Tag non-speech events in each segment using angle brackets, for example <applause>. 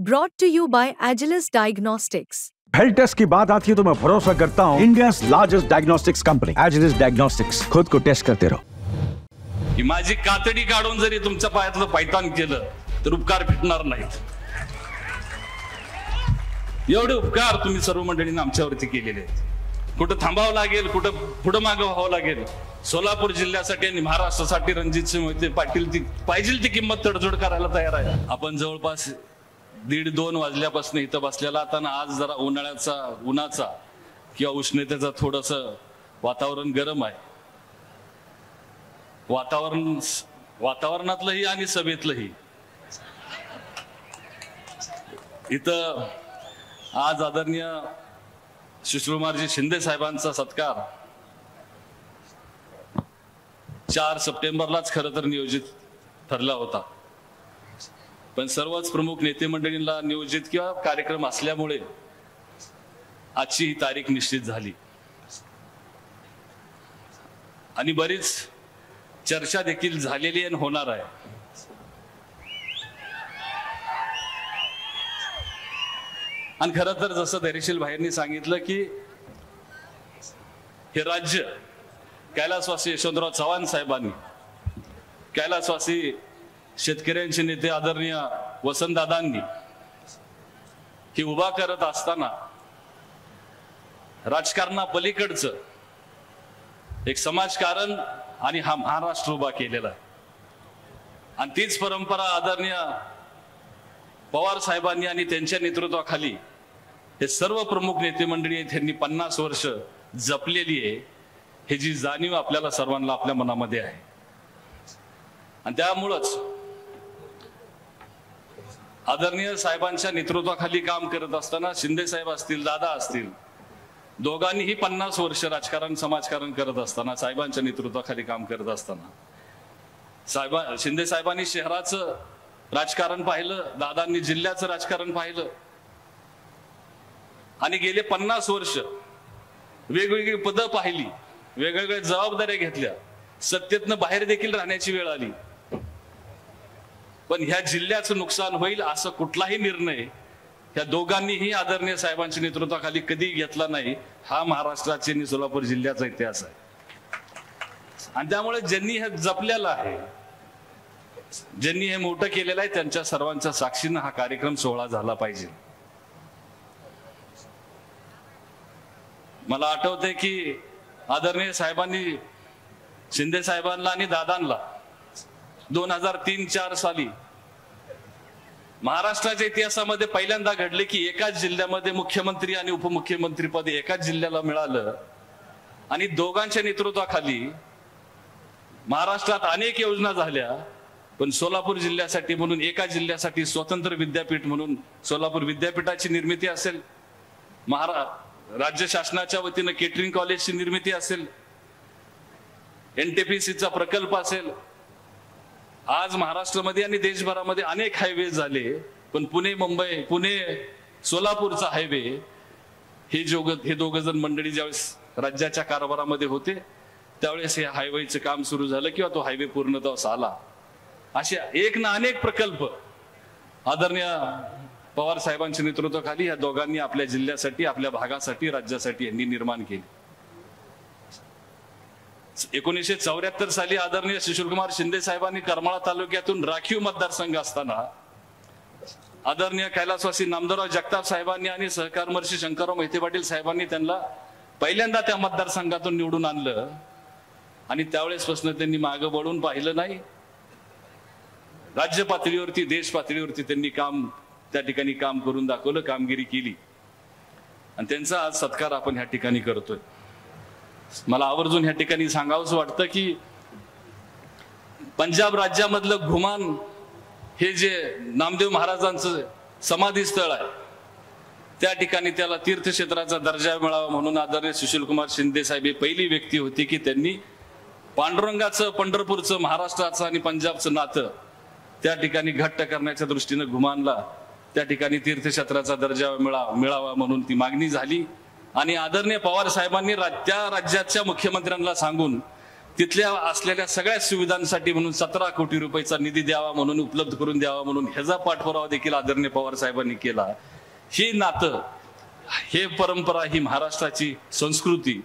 Brought to you by Agilus Diagnostics. Health test की बात आती है तो मैं भरोसा करता हूँ India largest diagnostics company Agilus diagnostics खुद को टेस्ट करते रहो की माझी कातडी काढून जरी तुमच्या पायातलं पायतान केलं तर उपकार फिटणार नाहीत एवढे उपकार तुम्ही सर्व मंडळींनी आमच्यावरती केलेले आहेत कुठं थांबावं लागेल कुठं पुढं मागं व्हावं लागेल सोलापूर जिल्ह्यासाठी आणि महाराष्ट्रासाठी रणजित सिंह मोहिते पाटील ती पाहिजे ती किंमत तडजोड करायला तयार आहे आपण जवळपास दीड दोन वाजल्यापासून इथं बसलेला आता ना आज जरा उन्हाळ्याचा उन्हाचा किंवा उष्णतेचा थोडस वातावरण गरम आहे. वातावरण वातावरणातलंही आणि सभेतलंही. इथं आज आदरणीय सुशीलकुमारजी शिंदे साहेबांचा सत्कार. चार सप्टेंबरलाच खरं तर नियोजित ठरला होता. पण सर्वच प्रमुख नेते मंडळींना नियोजित किंवा कार्यक्रम असल्यामुळे आजची ही तारीख निश्चित झाली. आणि बरीच चर्चा देखील झालेली आणि होणार आहे. आणि खरं तर जसं धैर्यशील भाईंनी सांगितलं की हे राज्य कैलासवासी यशवंतराव चव्हाण साहेबांनी कैलासवासी शेतकऱ्यांचे नेते आदरणीय वसंतदादांनी ही उभा करत असताना राजकारणा पलीकडचं एक समाजकारण आणि हा महाराष्ट्र उभा केलेला आहे. आणि तीच परंपरा आदरणीय पवार साहेबांनी आणि त्यांच्या नेतृत्वाखाली हे सर्व प्रमुख नेते मंडळी त्यांनी पन्नास वर्ष जपलेली आहे. हे जी जाणीव आपल्याला सर्वांना आपल्या मनामध्ये आहे. आणि त्यामुळंच आदरणीय साहेबांच्या नेतृत्वाखाली काम करत असताना शिंदे साहेब असतील दादा असतील दोघांनीही पन्नास वर्ष राजकारण समाजकारण करत असताना साहेबांच्या नेतृत्वाखाली काम करत असताना. साहेबा शिंदे साहेबांनी शहराचं राजकारण पाहिलं दादांनी जिल्ह्याचं राजकारण पाहिलं. आणि गेले पन्नास वर्ष वेगवेगळी पदं पाहिली वेगवेगळ्या जबाबदाऱ्या घेतल्या. सत्तेतनं बाहेर देखील राहण्याची वेळ आली. पण ह्या जिल्ह्याचं नुकसान होईल असं कुठलाही निर्णय ह्या दोघांनीही आदरणीय साहेबांच्या नेतृत्वाखाली कधी घेतला नाही. हा महाराष्ट्राचे आणि सोलापूर जिल्ह्याचा इतिहास आहे. आणि त्यामुळे ज्यांनी हे जपलेलं आहे ज्यांनी हे मोठं केलेलं आहे त्यांच्या सर्वांच्या साक्षीनं हा कार्यक्रम सोहळा झाला पाहिजे. मला आठवतंय की आदरणीय साहेबांनी शिंदे साहेबांना आणि दादांना दोन हजार तीन चार साली महाराष्ट्राच्या इतिहासामध्ये पहिल्यांदा घडले की एकाच जिल्ह्यामध्ये मुख्यमंत्री आणि उपमुख्यमंत्री पद एकाच जिल्ह्याला मिळालं आणि दोघांच्या नेतृत्वाखाली महाराष्ट्रात अनेक योजना झाल्या पण सोलापूर जिल्ह्यासाठी म्हणून एका जिल्ह्यासाठी स्वतंत्र विद्यापीठ म्हणून सोलापूर विद्यापीठाची निर्मिती असेल महारा राज्य शासनाच्या वतीनं केटरिंग कॉलेजची निर्मिती असेल एनटीपीसीचा प्रकल्प असेल आज महाराष्ट्रामध्ये आणि देशभरामध्ये अनेक हायवे झाले पण पुणे मुंबई पुणे सोलापूरचा हायवे हे जोग हे दोघ जण मंडळी ज्यावेळेस राज्याच्या कारभारामध्ये होते त्यावेळेस हे हायवेचं काम सुरू झालं किंवा तो हायवे पूर्णतः आला. अशा एक ना अनेक प्रकल्प आदरणीय पवार साहेबांच्या नेतृत्वाखाली या दोघांनी आपल्या जिल्ह्यासाठी आपल्या भागासाठी राज्यासाठी यांनी निर्माण केले. एकोणीसशे चौऱ्याहत्तर साली आदरणीय सुशीलकुमार शिंदे साहेबांनी करमाळा तालुक्यातून राखीव मतदारसंघ असताना आदरणीय कैलासवासी नामदारराव जगताप साहेबांनी आणि सहकारमर्षी शंकरराव मेहते पाटील साहेबांनी त्यांना पहिल्यांदा त्या मतदारसंघातून निवडून आणलं. आणि त्यावेळेसपासून त्यांनी मागं वळून पाहिलं नाही. राज्य पातळीवरती देश पातळीवरती त्यांनी काम त्या ठिकाणी काम करून दाखवलं कामगिरी केली. आणि त्यांचा आज सत्कार आपण ह्या ठिकाणी करतोय. मला आवर्जून ह्या ठिकाणी सांगावंच वाटतं की पंजाब राज्यामधलं घुमान हे जे नामदेव महाराजांचं समाधी स्थळ आहे त्या ठिकाणी त्याला तीर्थक्षेत्राचा दर्जा मिळावा म्हणून आदरणीय सुशीलकुमार शिंदे साहेब ही पहिली व्यक्ती होती की त्यांनी पांडुरंगाचं पंढरपूरचं महाराष्ट्राचं आणि पंजाबचं नातं त्या ठिकाणी घट्ट करण्याच्या दृष्टीनं घुमानला. त्या ठिकाणी तीर्थक्षेत्राचा दर्जा मिळा मिळावा म्हणून ती मागणी झाली. आणि आदरणीय पवार साहेबांनी रा- त्या राज्याच्या मुख्यमंत्र्यांना सांगून तिथल्या असलेल्या सगळ्या सुविधांसाठी म्हणून सतरा कोटी रुपयाचा निधी द्यावा म्हणून उपलब्ध करून द्यावा म्हणून ह्याचा पाठपुरावा देखील आदरणीय पवार साहेबांनी केला. ही नातं हे परंपरा ही महाराष्ट्राची संस्कृती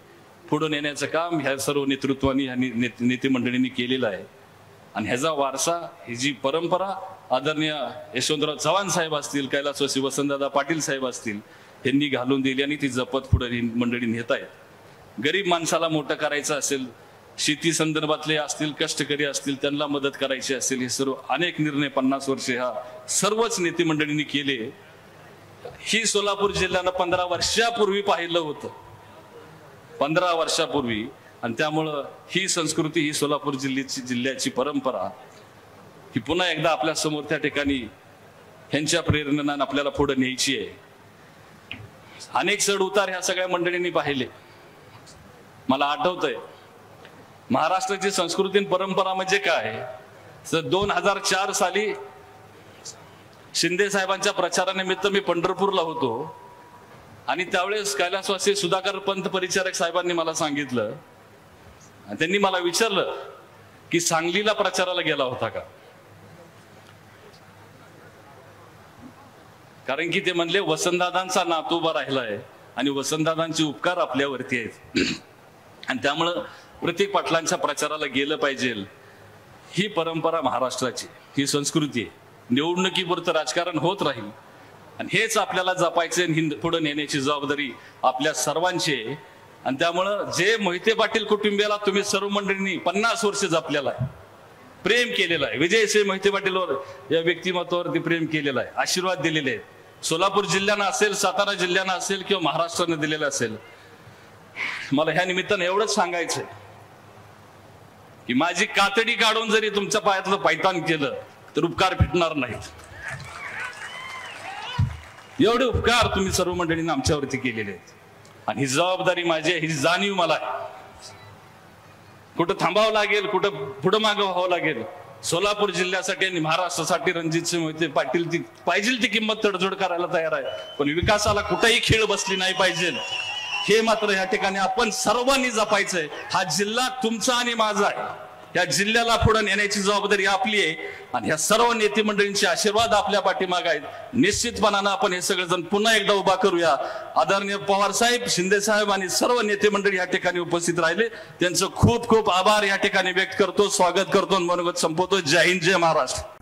पुढे नेण्याचं काम ह्या सर्व नेतृत्वानी ह्या ने- नेते मंडळींनी केलेलं आहे. आणि ह्याचा वारसा ही जी परंपरा आदरणीय यशवंतराव चव्हाण साहेब असतील कैलासवासी वसंतदादा पाटील साहेब असतील यांनी घालून दिली आणि ती जपत पुढे मंडळी नेत आहेत. गरीब माणसाला मोठं करायचं असेल शेती संदर्भातले असतील कष्टकरी असतील त्यांना मदत करायची असेल हे सर्व अनेक निर्णय पन्नास वर्षे ह्या सर्वच नेते मंडळींनी केले. ही सोलापूर जिल्ह्यानं पंधरा वर्षापूर्वी पाहिलं होतं. पंधरा वर्षापूर्वी आणि त्यामुळं ही संस्कृती ही सोलापूर जिल्ह्याची जिल्ह्याची परंपरा ही पुन्हा एकदा आपल्यासमोर त्या ठिकाणी ह्यांच्या प्रेरणेनं आपल्याला पुढे न्यायची आहे. अनेक चढ उतार ह्या सगळ्या मंडळींनी पाहिले. मला आठवतंय महाराष्ट्राची संस्कृती परंपरा म्हणजे काय? तर दोन हजार चार साली शिंदे साहेबांच्या प्रचारानिमित्त मी पंढरपूरला होतो आणि त्यावेळेस कैलासवासी सुधाकर पंत परिचारक साहेबांनी मला सांगितलं त्यांनी मला विचारलं की सांगलीला प्रचाराला गेला होता का? कारण की ते म्हणले वसंतदादांचा नातू उभा राहिलाय आणि वसंतदादांचे उपकार आपल्यावरती आहेत. <clears throat> आणि त्यामुळं प्रत्येक पाटलांच्या प्रचाराला गेलं पाहिजे. ही परंपरा महाराष्ट्राची ही संस्कृती आहे. निवडणुकीपुरतं राजकारण होत राहील. आणि हेच आपल्याला जपायचे आणि हिंद पुढे नेण्याची जबाबदारी आपल्या सर्वांची आहे. आणि त्यामुळं जे मोहिते पाटील कुटुंबियाला तुम्ही सर्व मंडळींनी पन्नास वर्ष जपलेला आहे प्रेम केलेला आहे. विजयसिंह मोहिते पाटीलवर या व्यक्तिमत्वावरती प्रेम केलेलं आहे आशीर्वाद दिलेले आहेत. सोलापूर जिल्ह्यानं असेल सातारा जिल्ह्यानं असेल किंवा महाराष्ट्रानं दिलेलं असेल. मला ह्या निमित्तानं एवढंच सांगायचंय की माझी कातडी काढून जरी तुमच्या पायातलं पायतान केलं तर उपकार फिटणार नाहीत. एवढे उपकार तुम्ही सर्व मंडळींनी आमच्यावरती केलेले आहेत. आणि ही जबाबदारी माझी आहे ही जाणीव मला आहे. कुठं थांबावं लागेल कुठं पुढं मागं व्हावं लागेल सोलापूर जिल्ह्यासाठी आणि महाराष्ट्रासाठी रणजित सिंह मोहिते पाटील ती पाहिजे ती किंमत तडजोड करायला तयार आहे. पण विकासाला कुठेही खेळ बसली नाही पाहिजे. हे मात्र या ठिकाणी आपण सर्वांनी जपायचंय. हा जिल्हा तुमचा आणि माझा आहे. या जिल्ह्याला पुढे नेण्याची जबाबदारी आपली आहे. आणि ह्या सर्व नेते मंडळींचे आशीर्वाद आपल्या पाठीमाग आहेत. निश्चितपणानं आपण हे सगळेजण पुन्हा एकदा उभा करूया. आदरणीय पवार साहेब शिंदे साहेब आणि सर्व नेते मंडळी या ठिकाणी उपस्थित राहिले. त्यांचं खूप खूप आभार या ठिकाणी व्यक्त करतो स्वागत करतो आणि मनोगत संपवतो. जय हिंद जय महाराष्ट्र.